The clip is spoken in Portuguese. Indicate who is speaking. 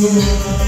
Speaker 1: Whoa.